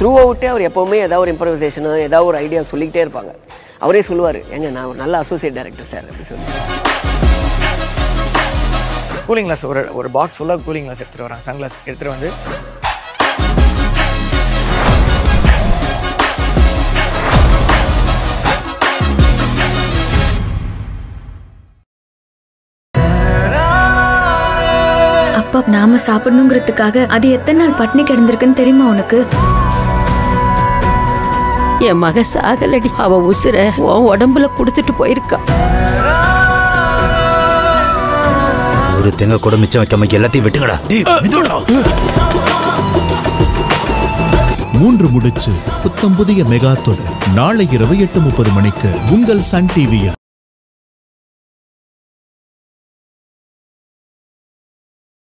Through அவுட்டே அவர் எப்போவுமே ஏதாவது ஒரு இம்ப்ரவைசேஷனோ ஏதாவது ஒரு ஐடியா சொல்லிக்கிட்டே இருப்பாங்க. அவரே சொல்லுவார் ஏங்க நான் ஒரு நல்ல அசோசியேட் டைரக்டர் சார் அப்படி சொல்லி. கூலிங் கிளாஸ் ஒரு ஒரு பாக்ஸ் ஃபுல்லாக கூலிங் கிளாஸ் எடுத்துகிட்டு வராங்க சன்கிளாஸ் எடுத்துகிட்டு வந்து. அப்பா நாம சாப்பிடணுங்கிறதுக்காக அது எத்தனை நாள் பட்னி கிடந்திருக்குன்னு தெரியுமா உனக்கு? என் மக சாகலடி. அவ உசுர உன் உடம்புல கொடுத்துட்டு போயிருக்கா. ஒரு தேங்காய் கூட மிச்சம் வைக்காம எல்லாத்தையும் வெட்டுங்கடா. மூன்று முடிச்சு புத்தம் புதிய மெகா தொடர். நாளை இரவு எட்டு முப்பது மணிக்கு உங்கள் சன் டிவியில்.